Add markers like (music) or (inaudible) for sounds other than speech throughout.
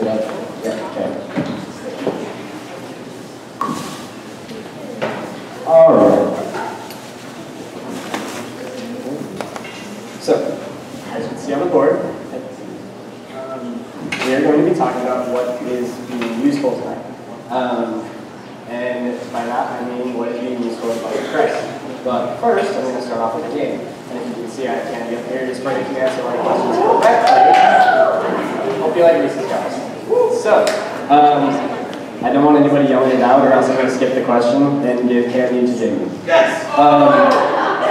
Did I? Yeah, okay. All right. So, as you can see on the board, um, we are going to be talking about what is being useful tonight. Um, and by that I mean what is being useful about Christ. But first, I'm going to start off with a game. And if you can see, I have candy up here just for you can answer my questions correctly. Hope you like Reese's guys. So, um, I don't want anybody yelling it out or else I'm going to skip the question and give candy to Jamie. Yes. Um,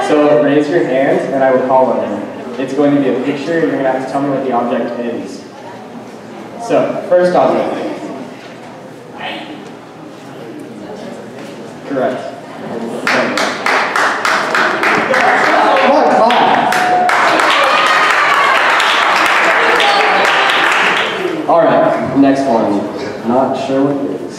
so raise your hand and I will call on you. It's going to be a picture. And you're going to have to tell me what the object is. So, first object. Correct. All right, next one. Not sure what it is.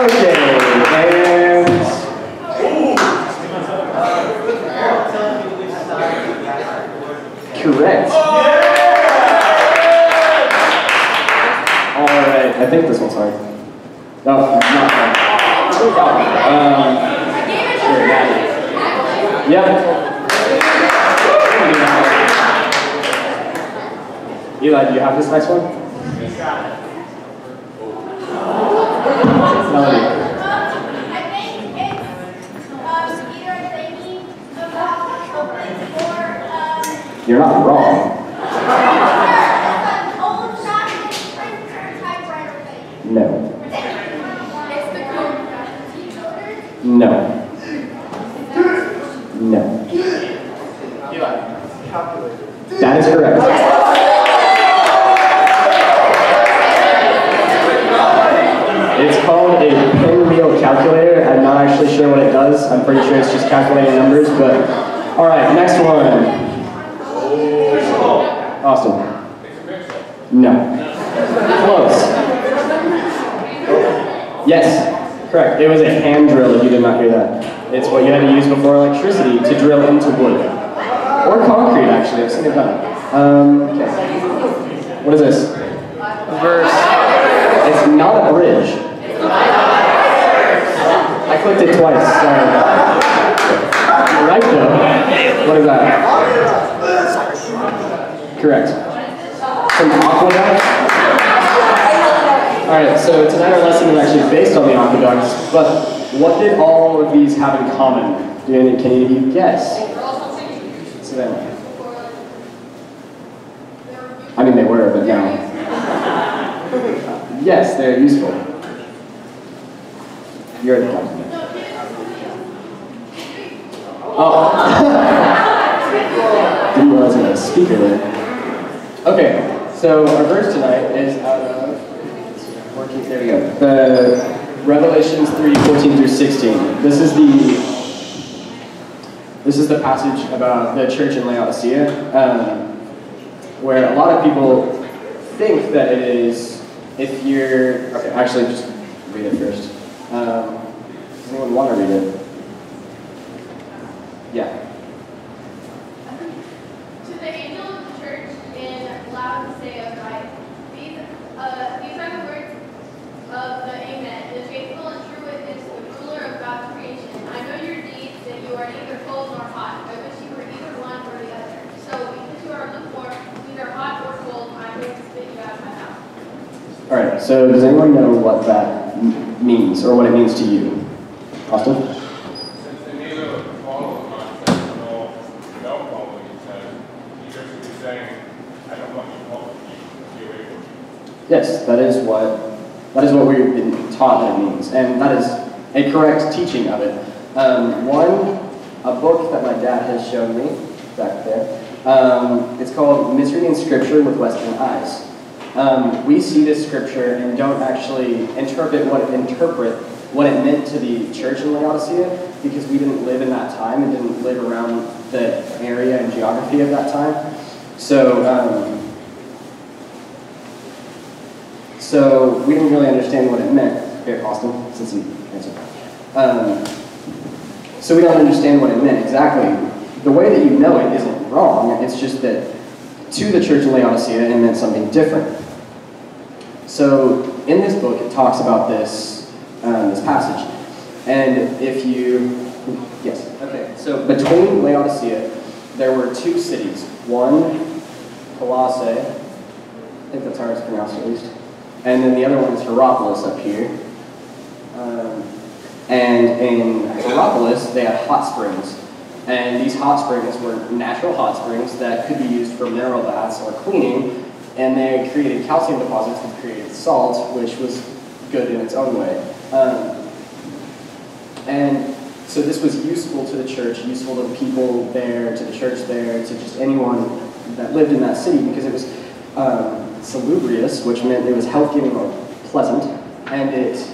Okay, and correct. All right, I think this one's hard. No, not hard. Um, sure, yeah. Yep. Eli, do you have this next one? Melody. I think it's um, either a thinking about opening or um, You're not wrong. No. old chocolate printer typewriter thing. No. It's the code. No. No. That is correct. It's called a pinwheel calculator. I'm not actually sure what it does. I'm pretty sure it's just calculating numbers, but all right, next one. Austin. No. Close. Yes, correct. It was a hand drill if you did not hear that. It's what you had to use before electricity to drill into wood. Or concrete, actually. I've seen it done. Um, okay. What is this? Verse. It's not a bridge. I clicked it twice. Sorry. You're right, though. What is that? Correct. Some aqueduct? Alright, so tonight our lesson is actually based on the aqueducts, but what did all of these have in common? Do any, can you guess? I mean, they were, but now. Yes, they're useful. You're the captain. Oh. (laughs) Didn't realize I a speaker there. Okay, so our verse tonight is out of, working, there we go. The Revelations 3, 14 through 16. This is the this is the passage about the church in Laodicea, um, where a lot of people think that it is if you're okay. Actually, just read it first. Um, does anyone want to read it? Yeah. To the angel of the church in Laodicea these, uh, these are the words of the Amen, the faithful and true witness, the ruler of God's creation. I know your deeds, that you are neither cold nor hot. I wish you were either one or the other. So, because you are lukewarm, neither hot or cold, I am going to spit you out of my mouth. All right. So does anyone know what that means or what it means to you? Austin. Yes, that is what that is what we've been taught that it means, and that is a correct teaching of it. Um, one, a book that my dad has shown me back there. Um, it's called Misreading Scripture with Western Eyes. Um, we see this scripture and don't actually interpret what interpret what it meant to the church in Laodicea because we didn't live in that time and didn't live around the area and geography of that time. So. Um, So we didn't really understand what it meant. Here, Austin, since you answered. Um, So we don't understand what it meant exactly. The way that you know it isn't wrong, it's just that to the church in Laodicea and meant something different. So in this book it talks about this, um, this passage. And if you, yes, okay, so between Laodicea, there were two cities. One, Colossae, I think that's how it's pronounced at least. And then the other one is Hierapolis up here. Um, and in Hierapolis, they had hot springs. And these hot springs were natural hot springs that could be used for mineral baths or cleaning. And they created calcium deposits that created salt, which was good in its own way. Um, and so this was useful to the church, useful to the people there, to the church there, to just anyone that lived in that city because it was um, salubrious, which meant it was health-giving or pleasant, and it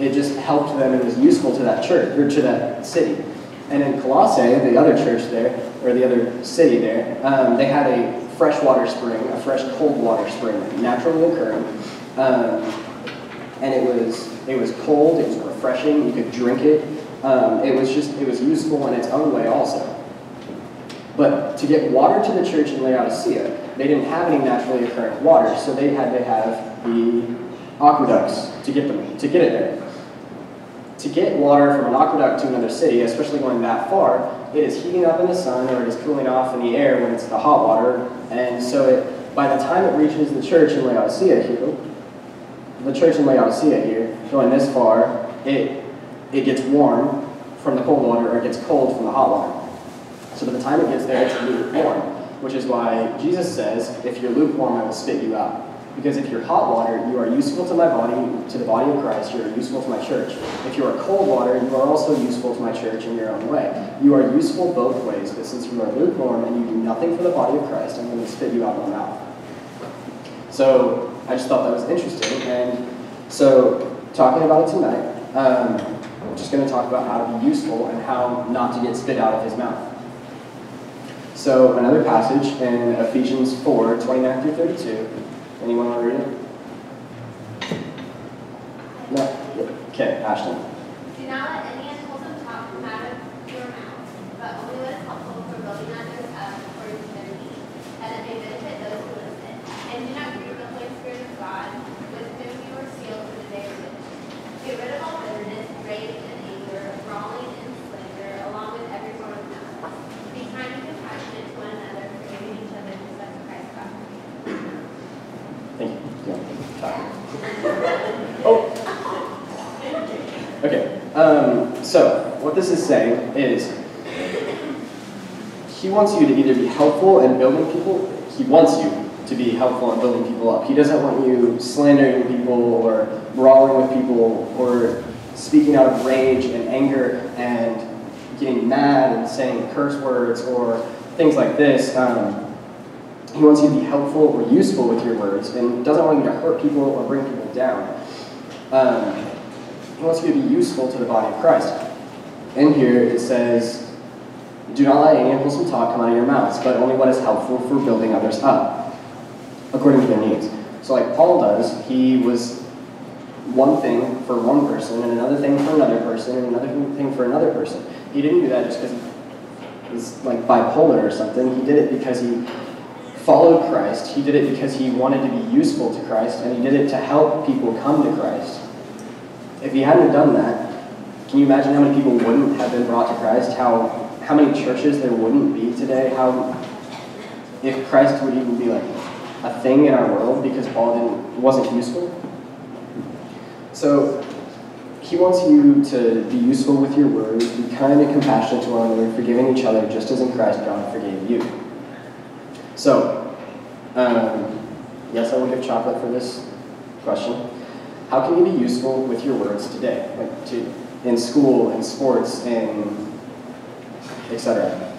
it just helped them. It was useful to that church or to that city. And in Colossae, the other church there, or the other city there, um, they had a fresh water spring, a fresh cold water spring, naturally occurring. Um, and it was it was cold. It was refreshing. You could drink it. Um, it was just it was useful in its own way also. But to get water to the church in Laodicea, they didn't have any naturally occurring water, so they had to have the aqueducts to get them to get it there. To get water from an aqueduct to another city, especially going that far, it is heating up in the sun or it is cooling off in the air when it's the hot water, and so it, by the time it reaches the church in Laodicea here, the church in Laodicea here, going this far, it it gets warm from the cold water or it gets cold from the hot water. So by the time it gets there, it's lukewarm, which is why Jesus says, if you're lukewarm, I will spit you out. Because if you're hot water, you are useful to my body, to the body of Christ, you are useful to my church. If you are cold water, you are also useful to my church in your own way. You are useful both ways, but since you are lukewarm and you do nothing for the body of Christ, I'm going to spit you out of my mouth. So I just thought that was interesting, and so talking about it tonight, um, we're just going to talk about how to be useful and how not to get spit out of his mouth. So another passage in Ephesians 4, 29 through 32. Anyone want to read it? No? Okay, Ashton. Do not let any unwholesome talk come out of your mouth, but only what is helpful for building others up according to their needs, and that may benefit those who listen. And do not grieve the Holy Spirit of God, with whom you are sealed for the day of redemption. Get rid of all bitterness, rage, and anger, brawling and slander, along with every form of malice. Be kind and compassionate to one another, forgiving each other just as Christ God forgave you. Thank you. Yeah, talk. Oh. Okay. Um, so what this is saying is he wants you to either be helpful in building people. He wants you to be helpful in building people up. He doesn't want you slandering people or brawling with people or speaking out of rage and anger and getting mad and saying curse words or things like this. Um, he wants you to be helpful or useful with your words and doesn't want you to hurt people or bring people down. Um, he wants you to be useful to the body of Christ. In here it says, Do not let any unwholesome talk come out of your mouths, but only what is helpful for building others up, according to their needs. So, like Paul does, he was one thing for one person, and another thing for another person, and another thing for another person. He didn't do that just because he was like bipolar or something. He did it because he followed Christ. He did it because he wanted to be useful to Christ, and he did it to help people come to Christ. If he hadn't done that, can you imagine how many people wouldn't have been brought to Christ? How how many churches there wouldn't be today? How if Christ would even be like a thing in our world because Paul didn't wasn't useful? So he wants you to be useful with your words, be kind and compassionate to one another, forgiving each other just as in Christ God forgave you. So, um, yes, I will give chocolate for this question. How can you be useful with your words today, like to, in school, in sports, in etc.?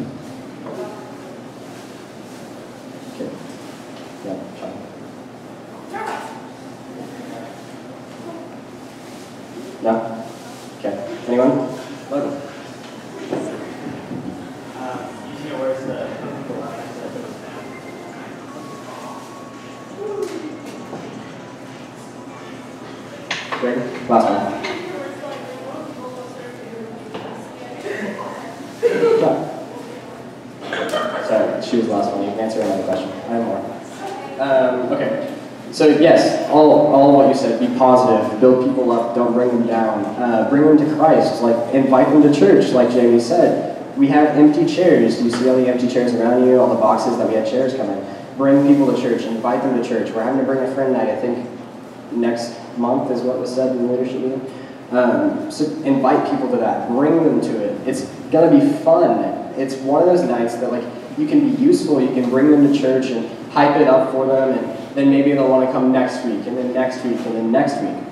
Last one. Sorry, she was the last one. You can answer another question. I have more. Um, okay. So yes, all, all of what you said, be positive, build people up, don't bring them down. Uh, bring them to Christ, like invite them to church, like Jamie said. We have empty chairs. Do you see all the empty chairs around you, all the boxes that we had chairs coming. Bring people to church, invite them to church. We're having to bring a friend night, I think, next month is what was said in the leadership meeting. Um, so invite people to that, bring them to it. It's gonna be fun. It's one of those nights that like you can be useful, you can bring them to church and hype it up for them, and then maybe they'll want to come next week, and then next week, and then next week.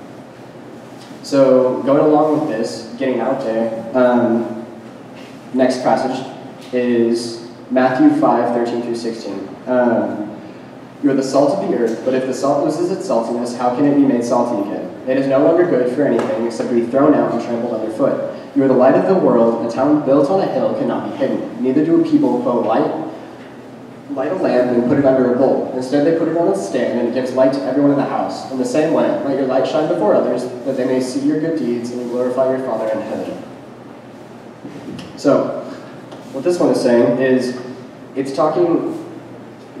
So going along with this, getting out there, um, next passage is Matthew 5, 13 through 16. Um, you are the salt of the earth, but if the salt loses its saltiness, how can it be made salty again? It is no longer good for anything except to be thrown out and trampled underfoot. You are the light of the world. A town built on a hill cannot be hidden. Neither do people put a light, light a lamp and put it under a bowl. Instead, they put it on a stand, and it gives light to everyone in the house. In the same way, let your light shine before others, that they may see your good deeds and glorify your Father in heaven. So, what this one is saying is, it's talking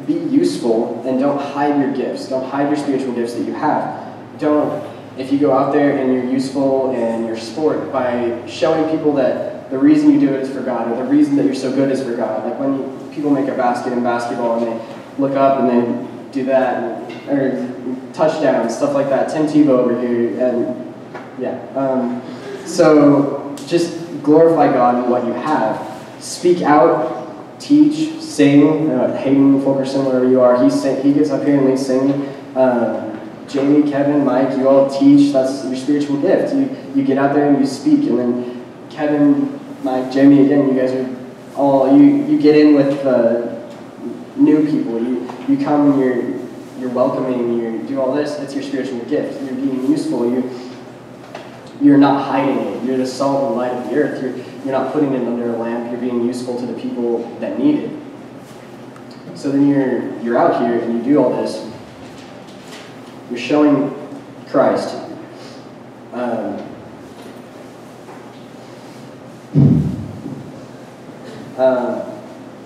be useful and don't hide your gifts. Don't hide your spiritual gifts that you have. Don't, if you go out there and you're useful in your sport by showing people that the reason you do it is for God or the reason that you're so good is for God. Like when you, people make a basket in basketball and they look up and they do that, and, or touchdown, stuff like that. Tim Tebow over here, and yeah. Um, so just glorify God in what you have. Speak out, teach, sing. Uh, Hayden Fulkerson, wherever you are, he sing, he gets up here and leads singing. Um, Jamie, Kevin, Mike, you all teach. That's your spiritual gift. You you get out there and you speak, and then Kevin, Mike, Jamie, again, you guys are all you you get in with uh, new people. You you come and you're you're welcoming. You do all this. It's your spiritual gift. You're being useful. You you're not hiding it. You're the salt and light of the earth. You're you're not putting it under a lamp. You're being useful to the people that need it. So then you're you're out here and you do all this. You're showing Christ. Um, um,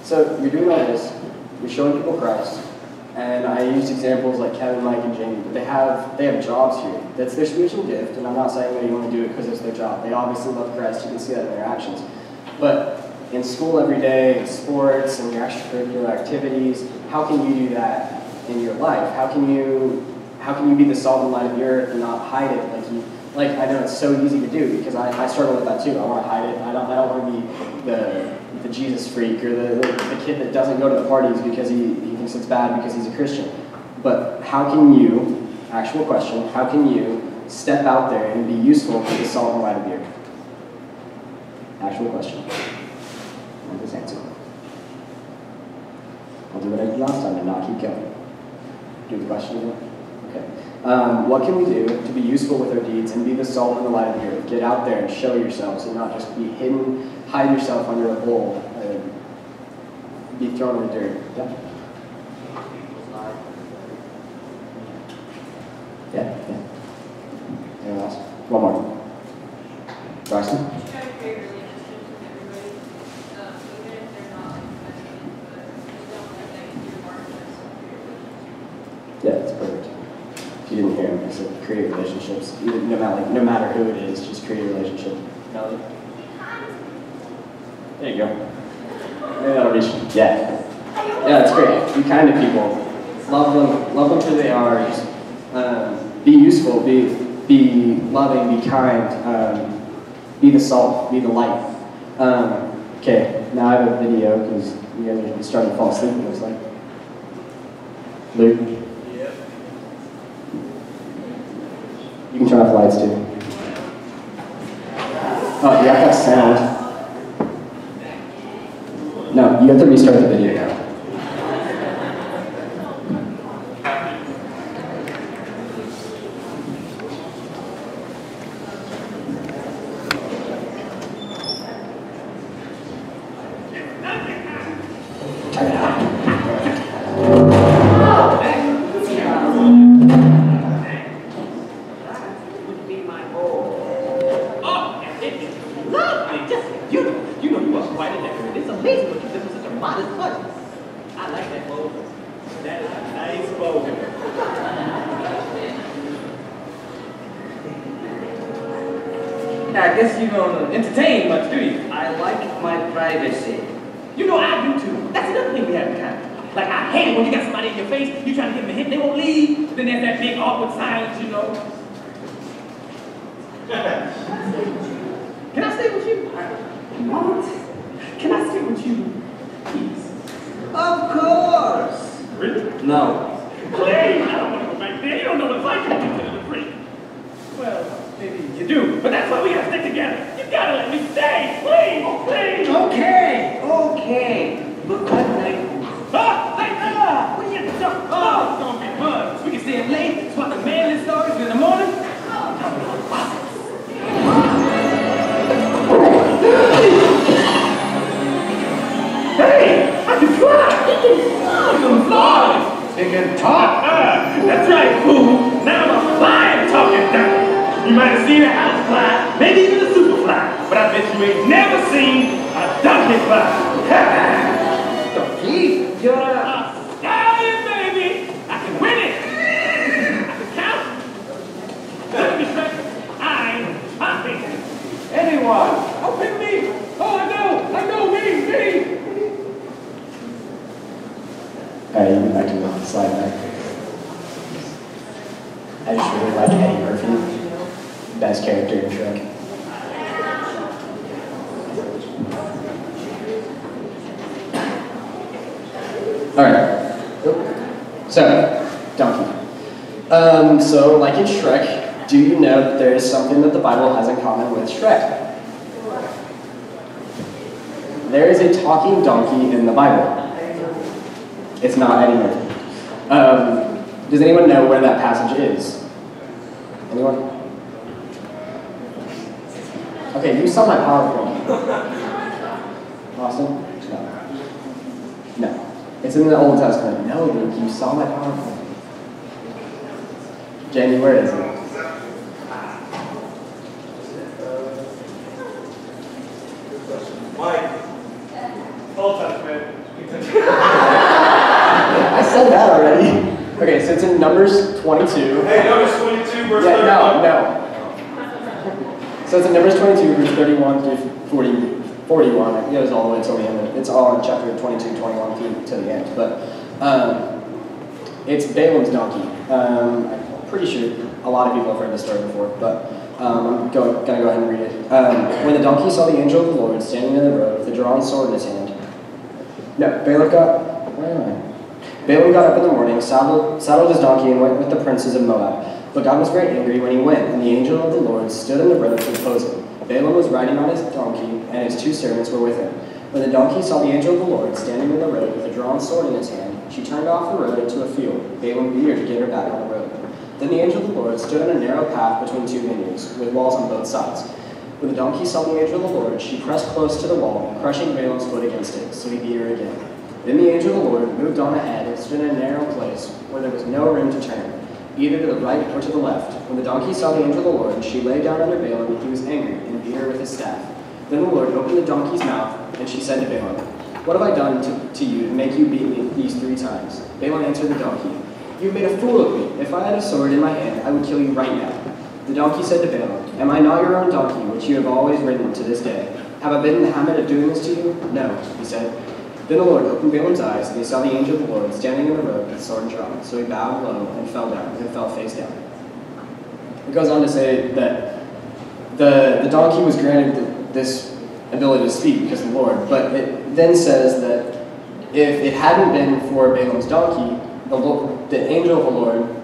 so you're doing all this. You're showing people Christ. And I used examples like Kevin, Mike, and Jamie, but they have they have jobs here. That's their spiritual gift, and I'm not saying they only do it because it's their job. They obviously love Christ. You can see that in their actions. But in school every day, in sports, and your extracurricular activities, how can you do that in your life? How can you how can you be the salt and light of the earth and not hide it like you like I know it's so easy to do because I, I struggle with that too. I want to hide it. I don't I don't want to be the the Jesus freak or the, the kid that doesn't go to the parties because he, he thinks it's bad because he's a Christian. But how can you, actual question, how can you step out there and be useful to the salt and light of the earth? Actual question. Answer. I'll do what I did last time and not keep going. Do the question again? Okay. Um, what can we do to be useful with our deeds and be the salt and the light of the earth? Get out there and show yourselves and not just be hidden, hide yourself under a bowl and be thrown in the dirt. Yeah? Yeah, yeah. Anyone else? One more. Braxton? Try to create relationships with everybody, um, even if they're not like friends, but just don't let that into your heart, just create relationships. Yeah, that's perfect. If you didn't hear him, I said create relationships. You didn't- No matter, like, no matter who it is, just create a relationship. Melody? There you go. Maybe that'll reach. Yeah. Yeah, that's great. Be kind to people. Love them. Love them who they are. Um, be useful. Be be loving. Be kind. Um, be the salt. Be the light. Um, okay. Now I have a video because you guys are starting to fall asleep. It looks like. Luke. Yep. You can turn off the lights too. Oh, have to have sound. No, you have to restart the video now. Turn it up. would be my goal. Oh, and it is lovely. Just beautiful. You know you are quite a decorator. It's amazing what you did for such a modest budget. I like that bow. That is a nice bow. I guess you don't entertain much, do you? I like my privacy. You know I do too. That's another thing we have in common. Like I hate it when you got somebody in your face, you trying to give them a hit, they won't leave. Then there's that big awkward silence, you know. (laughs) Can I stay with you? What? Can I stay with you, please? Of course. Really? No. Clay, I don't want to go back there. You don't know what it's like to be to the free. Well, maybe you do, but that's why we gotta stick together. You gotta let me stay, please, please. Okay, okay. But what night? Ah, like, ah, what are you doing? Oh, it's gonna be fun. We can stay up late, swap the manly stories in the morning. Hey, I can fly. He can fly. He can fly. He can talk. Ah, that's right, fool. Now I'm a flying talking donkey. You might have seen a house fly, maybe even a super fly, but I bet you ain't never seen a donkey fly. (laughs) Donkey? You're a... Stallion, baby! I can win it! I can count! Let me say, I'm happy! Anyone? Oh, pick me! Oh, I know! I know! Me! Me! Alright, you back to the slide back. I just really like Eddie Murphy. Best character in Shrek. Alright. So, donkey. Um, so, like in Shrek, do you know that there is something that the Bible has in common with Shrek? There is a talking donkey in the Bible. It's not Murphy. Um, does anyone know where that passage is? Anyone? Okay, you saw my PowerPoint. Austin? No. No. It's in the Old Testament. No, Luke, you saw my PowerPoint. Jamie, where is it? Mike. Old Testament. I said that already. Okay, so it's in Numbers 22. Hey, Numbers 22, verse Yeah, 31. no, no. So it's in Numbers 22, verse 31 through 40, 41. It goes all the way till the end. It's all in chapter 22, 21 through to the end. But um, it's Balaam's donkey. Um, I'm pretty sure a lot of people have heard this story before, but um, I'm go, gonna go ahead and read it. Um, when the donkey saw the angel of the Lord standing in the road with a drawn sword in his hand, no, Balaam got, where am I? Balaam got up in the morning, saddled, saddled his donkey, and went with the princes of Moab. But God was very angry when he went, and the angel of the Lord stood in the road to oppose him. Balaam was riding on his donkey, and his two servants were with him. When the donkey saw the angel of the Lord standing in the road with a drawn sword in his hand, she turned off the road into a field. Balaam beat her to get her back on the road. Then the angel of the Lord stood on a narrow path between two vineyards, with walls on both sides. When the donkey saw the angel of the Lord, she pressed close to the wall, crushing Balaam's foot against it, so he beat her again. Then the angel of the Lord moved on ahead and stood in a narrow place where there was no room to turn, either to the right or to the left. When the donkey saw the angel of the Lord, she lay down under Balaam, and he was angry and beat her with his staff. Then the Lord opened the donkey's mouth, and she said to Balaam, What have I done to, to you to make you beat me these three times? Balaam answered the donkey, You have made a fool of me. If I had a sword in my hand, I would kill you right now. The donkey said to Balaam, Am I not your own donkey, which you have always ridden to this day? Have I been in the habit of doing this to you? No, he said. Then the Lord opened Balaam's eyes, and he saw the angel of the Lord standing in the road with sword drawn. So he bowed low and fell down, and fell face down. It goes on to say that the, the donkey was granted this ability to speak because of the Lord, but it then says that if it hadn't been for Balaam's donkey, the, the angel of the Lord,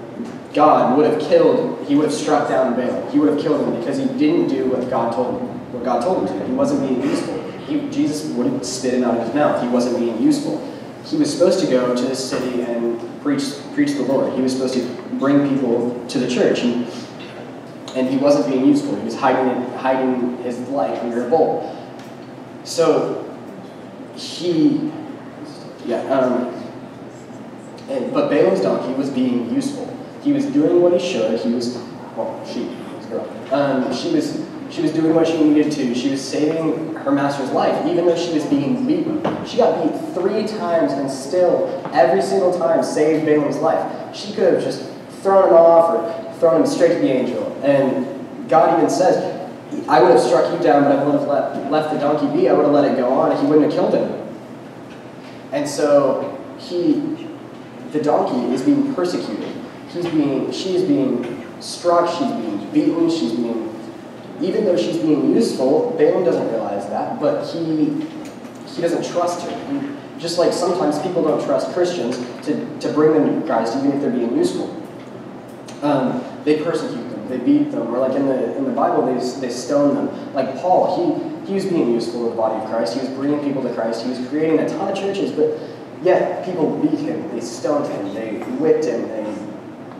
God, would have killed, he would have struck down Balaam. He would have killed him because he didn't do what God told him, what God told him to. He wasn't being useful. He, Jesus wouldn't spit him out of his mouth. He wasn't being useful. He was supposed to go to this city and preach, preach the Lord. He was supposed to bring people to the church. And, and he wasn't being useful. He was hiding, hiding his life under a bowl. So he, yeah, um, and, but Balaam's donkey was being useful. He was doing what he should. He was, well, she, his girl. Um, she was, she was doing what she needed to. She was saving her master's life, even though she was being beaten. She got beat three times and still, every single time, saved Balaam's life. She could have just thrown him off or thrown him straight to the angel. And God even says, I would have struck you down, but I would have let, left the donkey be. I would have let it go on, and he wouldn't have killed him. And so he, the donkey, is being persecuted. He's being, she is being struck. She's being beaten. She's being, even though she's being useful, Balaam doesn't realize that, but he, he doesn't trust her. He, just like sometimes people don't trust Christians to, to bring them to Christ, even if they're being useful. Um, they persecute them, they beat them, or like in the in the Bible, they, they stone them. Like Paul, he, he was being useful in the body of Christ. He was bringing people to Christ. He was creating a ton of churches, but yet people beat him, they stoned him, they whipped him, they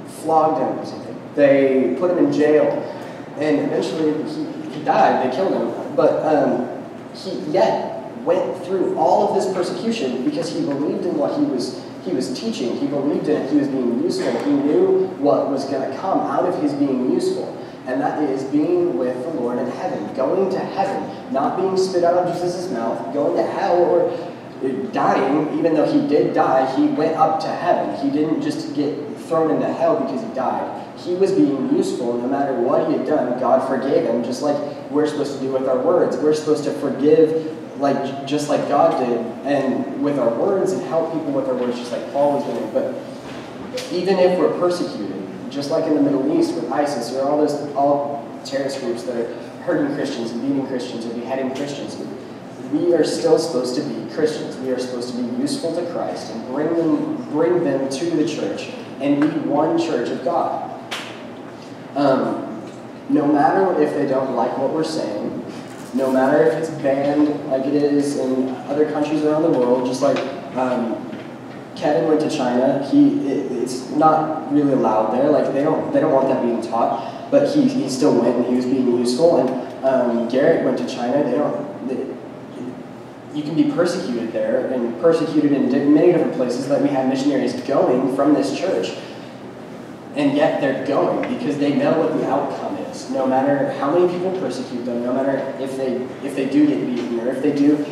flogged him or something. They put him in jail, and eventually he, he died. They killed him, but um, he yet went through all of this persecution because he believed in what he was he was teaching. He believed in it. He was being useful. He knew what was going to come out of his being useful. And that is being with the Lord in heaven, going to heaven, not being spit out of Jesus' mouth, going to hell or uh, dying, even though he did die, he went up to heaven. He didn't just get thrown into hell because he died. He was being useful. No matter what he had done, God forgave him, just like we're supposed to do with our words. We're supposed to forgive like just like God did, and with our words and help people with our words, just like Paul was doing. But even if we're persecuted, just like in the Middle East with ISIS or all those all terrorist groups that are hurting Christians and beating Christians or beheading Christians, we are still supposed to be Christians. We are supposed to be useful to Christ and bring them bring them to the church and be one church of God. Um, no matter if they don't like what we're saying, no matter if it's banned like it is in other countries around the world, just like um, Kevin went to China, he it, it's not really allowed there. Like they don't they don't want that being taught, but he, he still went and he was being useful. And um, Garrett went to China. They don't. They, you can be persecuted there and persecuted in many different places. that we have missionaries going from this church and yet they're going because they know what the outcome is. No matter how many people persecute them, no matter if they if they do get beaten or if they do,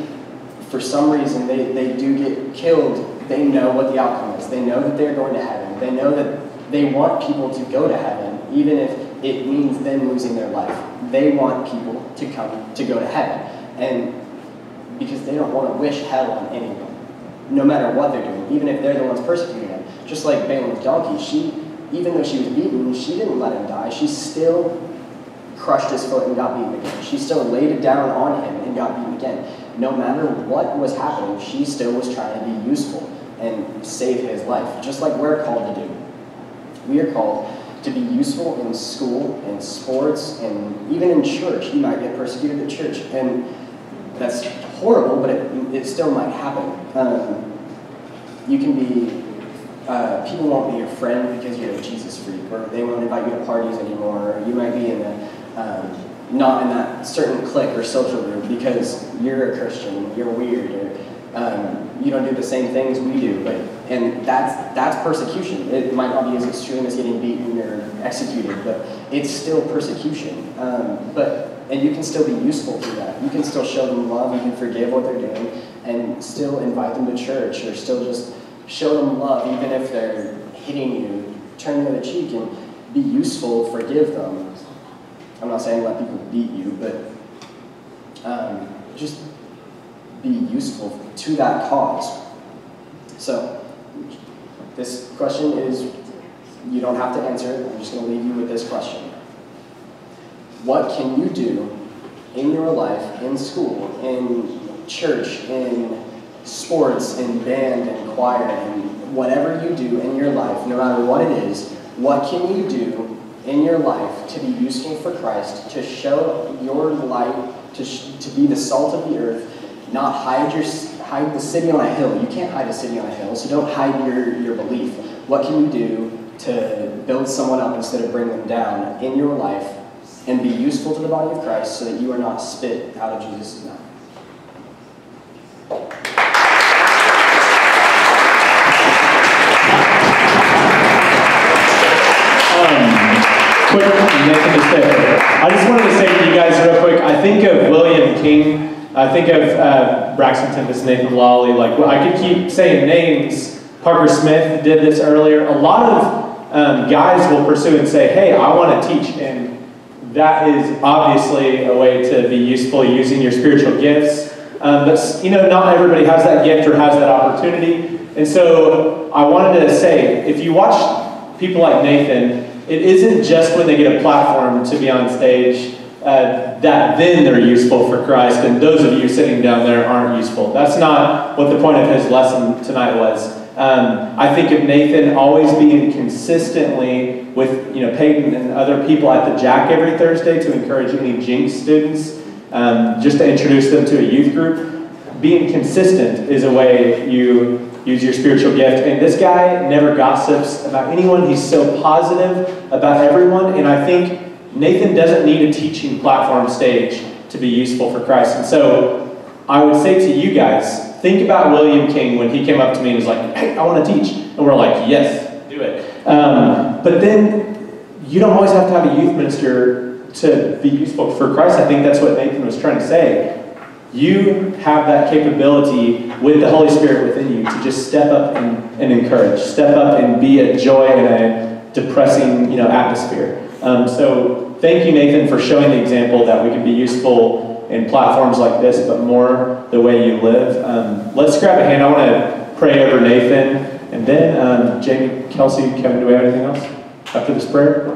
for some reason they, they do get killed, they know what the outcome is. They know that they're going to heaven. They know that they want people to go to heaven, even if it means them losing their life. They want people to come to go to heaven. And because they don't want to wish hell on anyone, no matter what they're doing, even if they're the ones persecuting them. Just like Balaam's donkey, she even though she was beaten, she didn't let him die. She still crushed his foot and got beaten again. She still laid it down on him and got beaten again. No matter what was happening, she still was trying to be useful and save his life, just like we're called to do. We are called to be useful in school, in sports, and even in church. You might get persecuted at church, and that's horrible, but it, it still might happen. Um, you can be uh, people won't be your friend because you're a Jesus freak, or they won't invite you to parties anymore, or you might be in the, um, not in that certain clique or social group because you're a Christian, you're weird, or um, you don't do the same things we do. But and that's that's persecution. It might not be as extreme as getting beaten or executed, but it's still persecution. Um, but and you can still be useful through that. You can still show them love. You can forgive what they're doing, and still invite them to church, or still just show them love even if they're hitting you, turn the cheek and be useful, forgive them. I'm not saying let people beat you, but um, just be useful to that cause. So, this question is, you don't have to answer I'm just going to leave you with this question. What can you do in your life, in school, in church, in sports in band and choir and whatever you do in your life, no matter what it is, what can you do in your life to be useful for Christ, to show your light, to, to be the salt of the earth, not hide your hide the city on a hill. You can't hide a city on a hill, so don't hide your, your belief. What can you do to build someone up instead of bring them down in your life and be useful to the body of Christ so that you are not spit out of Jesus' mouth? quick Nathan to say. I just wanted to say to you guys real quick, I think of William King I think of uh, Braxton Tempest, Nathan Lalli. Like well, I could keep saying names. Parker Smith did this earlier. A lot of um, guys will pursue and say, "Hey, I want to teach," and that is obviously a way to be useful using your spiritual gifts. Um, but you know, not everybody has that gift or has that opportunity. And so I wanted to say, if you watch people like Nathan, it isn't just when they get a platform to be on stage uh, that then they're useful for Christ, and those of you sitting down there aren't useful. That's not what the point of his lesson tonight was. Um, I think of Nathan always being consistently with you know Peyton and other people at the Jack every Thursday to encourage any Jinx students, um, just to introduce them to a youth group. Being consistent is a way you use your spiritual gift. And this guy never gossips about anyone. He's so positive about everyone. And I think Nathan doesn't need a teaching platform stage to be useful for Christ. And so I would say to you guys, think about William King when he came up to me and was like, hey, I want to teach. And we're like, yes, do it. Um, but then you don't always have to have a youth minister to be useful for Christ. I think that's what Nathan was trying to say. You have that capability with the Holy Spirit within you to just step up and, and encourage, step up and be a joy in a depressing you know, atmosphere. Um, so thank you, Nathan, for showing the example that we can be useful in platforms like this, but more the way you live. Um, let's grab a hand. I want to pray over Nathan. And then, um, Jamie, Kelsey, Kevin, do we have anything else after this prayer?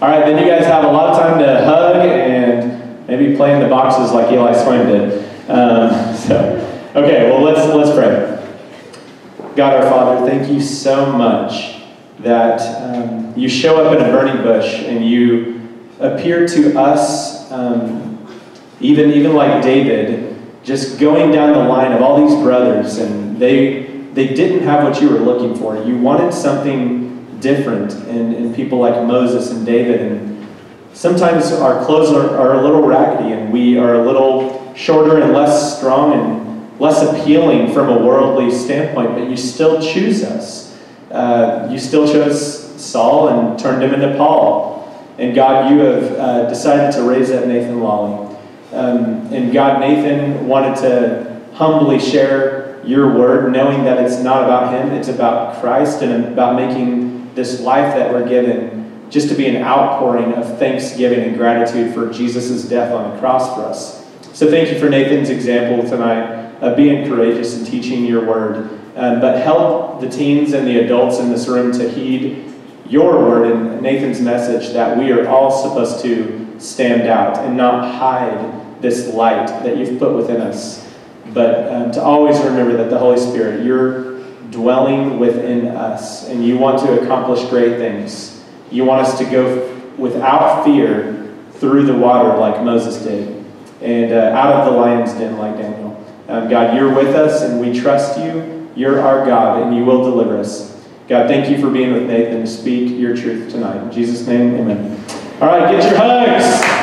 All right, then you guys have a lot of time to hug and maybe play in the boxes like Eli Swain did. Um, (laughs) so, okay, well, let's, let's pray. God our Father, thank you so much that um, you show up in a burning bush and you appear to us, um, even, even like David, just going down the line of all these brothers, and they, they didn't have what you were looking for. You wanted something different in, in people like Moses and David. And sometimes our clothes are, are a little raggedy and we are a little shorter and less strong and less appealing from a worldly standpoint, but you still choose us. Uh, you still chose Saul and turned him into Paul. And God, you have uh, decided to raise up Nathan Lalli. Um, and God, Nathan wanted to humbly share your word, knowing that it's not about him, it's about Christ and about making this life that we're given just to be an outpouring of thanksgiving and gratitude for Jesus' death on the cross for us. So thank you for Nathan's example tonight of being courageous and teaching your word. Um, but help the teens and the adults in this room to heed your word and Nathan's message that we are all supposed to stand out and not hide this light that you've put within us. But um, to always remember that the Holy Spirit, you're dwelling within us and you want to accomplish great things. You want us to go without fear through the water like Moses did and uh, out of the lion's den like Daniel. Um, God, you're with us and we trust you. You're our God and you will deliver us. God, thank you for being with Nathan to speak your truth tonight. In Jesus' name, amen. All right, get your hugs.